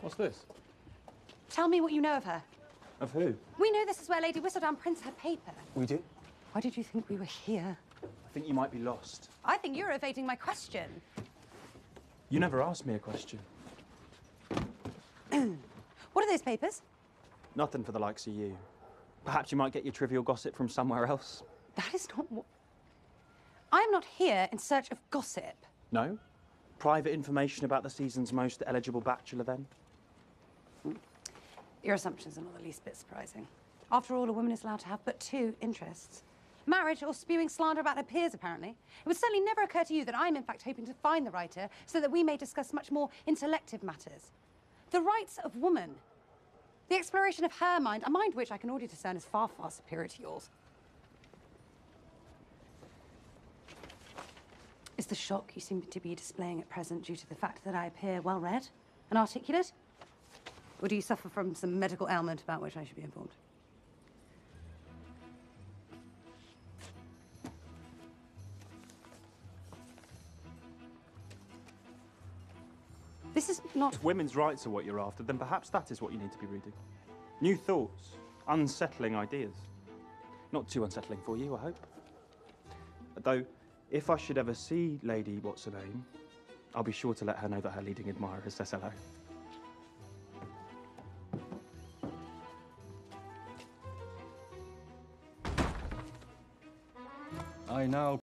What's this? Tell me what you know of her. Of who? We know this is where Lady Whistledown prints her paper. We do. Why did you think we were here? I think you might be lost. I think you're evading my question. You never asked me a question. What are those papers? Nothing for the likes of you. Perhaps you might get your trivial gossip from somewhere else. That is not what. I'm not here in search of gossip. No? Private information about the season's most eligible bachelor, then? Your assumptions are not the least bit surprising. After all, a woman is allowed to have but two interests marriage or spewing slander about her peers, apparently. It would certainly never occur to you that I'm, in fact, hoping to find the writer so that we may discuss much more intellective matters. The rights of woman. The exploration of her mind, a mind which I can already discern is far, far superior to yours. Is the shock you seem to be displaying at present due to the fact that I appear well read and articulate? Or do you suffer from some medical ailment about which I should be informed? This is not. If women's rights are what you're after, then perhaps that is what you need to be reading. New thoughts, unsettling ideas. Not too unsettling for you, I hope. Though, if I should ever see Lady What's Her Name, I'll be sure to let her know that her leading admirer says hello. I now